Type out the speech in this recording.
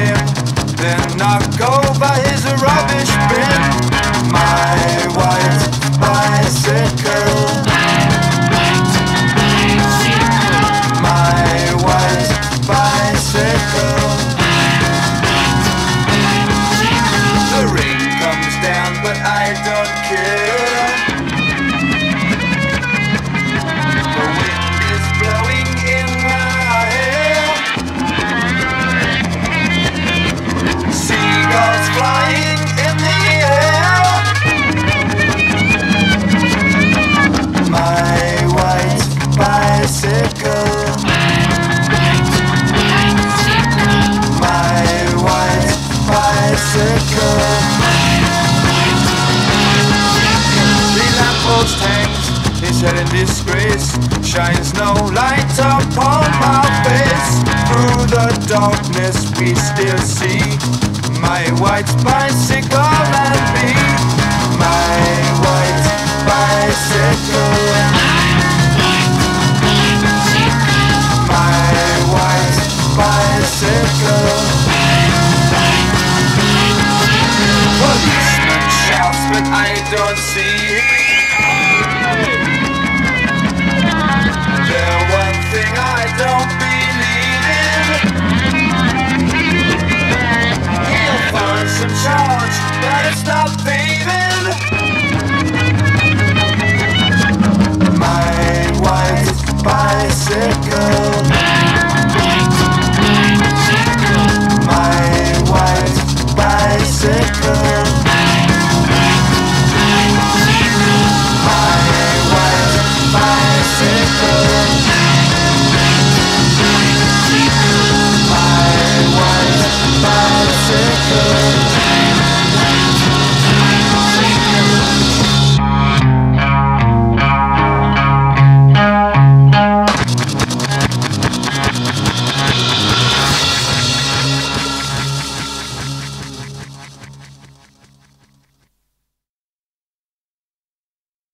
him, then knock over his rubbish in disgrace, shines no light upon my face. Through the darkness we still see my white bicycle and me. My white bicycle. My white bicycle. Policeman shouts, but I don't see hearts, but it's nothing.